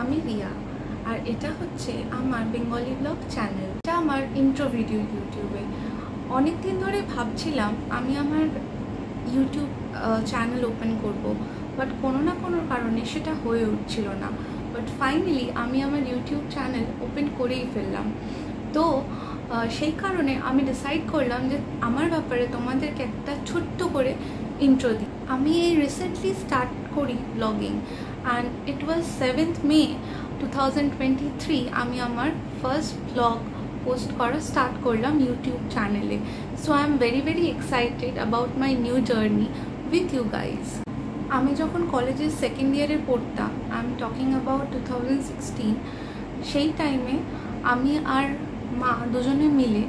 আমি রিয়া, আর এটা হচ্ছে আমার বেঙ্গলি ব্লগ চ্যানেল এটা আমার ইন্ট্রো ভিডিও ইউটিউবে অনেক দিন ধরে ভাবছিলাম আমি আমার ইউটিউব চ্যানেল ওপেন করব বাট কোনো না কোনো কারণে সেটা হয়ে উঠছিল না। বাট ফাইনালি আমি আমার ইউটিউব চ্যানেল ওপেন করেই ফেললাম। তো সেই কারণে আমি ডিসাইড করলাম যে আমার ব্যাপারে তোমাদেরকে একটা ছোট্ট করে ইন্ট্রো দিই। আমি এই রিসেন্টলি স্টার্ট করি blogging and it was seventh May two আমি আমার ফার্স্ট ব্লগ পোস্ট করা স্টার্ট করলাম ইউটিউব চ্যানেলে so I am very very excited about my new journey with you guys আমি যখন কলেজের সেকেন্ড ইয়ারে পড়তাম I am talking about to সেই টাইমে আমি আর মা দুজনে মিলে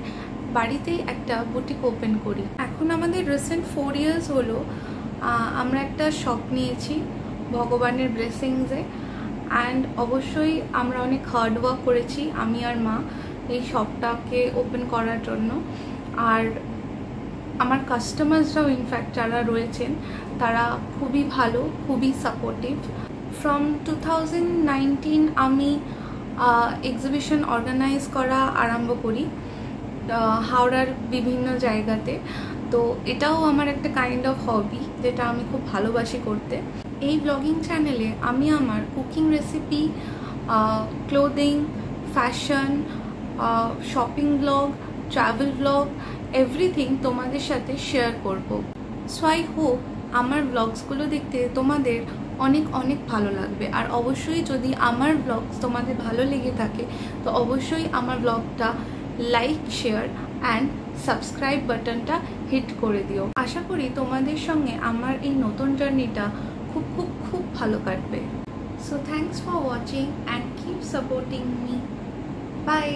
বাড়িতেই একটা বুটিক ওপেন করি। এখন আমাদের রিসেন্ট ফোর ইয়ার্স হলো আমরা একটা শপ নিয়েছি ভগবানের ব্লেসিংসে অ্যান্ড অবশ্যই আমরা অনেক হার্ড ওয়ার্ক করেছি, আমি আর মা, এই শপটাকে ওপেন করার জন্য। আর আমার কাস্টমার্সরাও ইনফ্যাক্ট যারা রয়েছেন, তারা খুবই ভালো, খুবই সাপোর্টিভ ফ্রম টু আমি এক্সিবিশন অর্গানাইজ করা আরম্ভ করি হাওড়ার বিভিন্ন জায়গাতে। তো এটাও আমার একটা কাইন্ড অফ হবি যেটা আমি খুব ভালোবাসি করতে। এই ব্লগিং চ্যানেলে আমি আমার cooking recipe clothing fashion shopping blog travel blog everything তোমাদের সাথে শেয়ার করব। সো আই হোপ আমার ব্লগসগুলো দেখতে তোমাদের অনেক অনেক ভালো লাগবে। আর অবশ্যই যদি আমার ব্লগস তোমাদের ভালো লেগে থাকে, তো অবশ্যই আমার ব্লগটা লাইক শেয়ার অ্যান্ড সাবস্ক্রাইব বাটনটা হিট করে দিও। আশা করি তোমাদের সঙ্গে আমার এই নতুন জার্নিটা খুব খুব খুব ভালো কাটবে। So thanks for watching and keep supporting me bye